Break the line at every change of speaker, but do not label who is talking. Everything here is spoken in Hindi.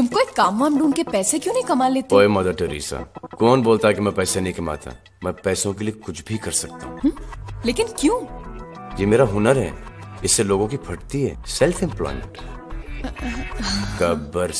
तुम कोई काम वाम ढूंढ के पैसे क्यों नहीं कमा लेते?
ओए मदर टेरेसा कौन बोलता है कि मैं पैसे नहीं कमाता? मैं पैसों के लिए कुछ भी कर सकता हूँ।
हम्म, लेकिन क्यों?
ये मेरा हुनर है। इससे लोगों की फटती है। Self employment Gabbar